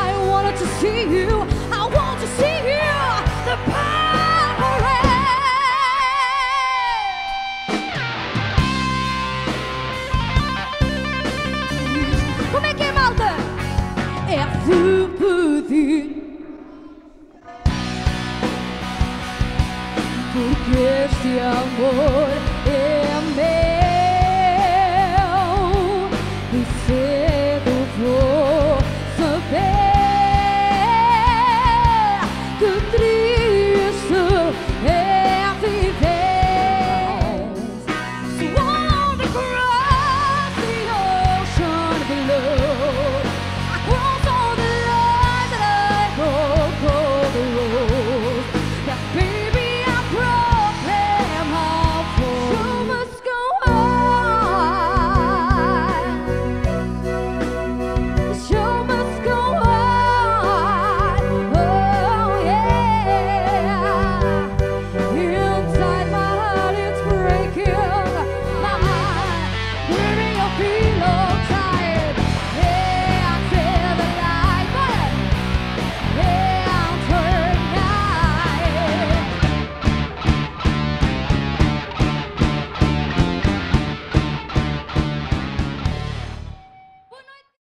I wanted to see you. Porque este amor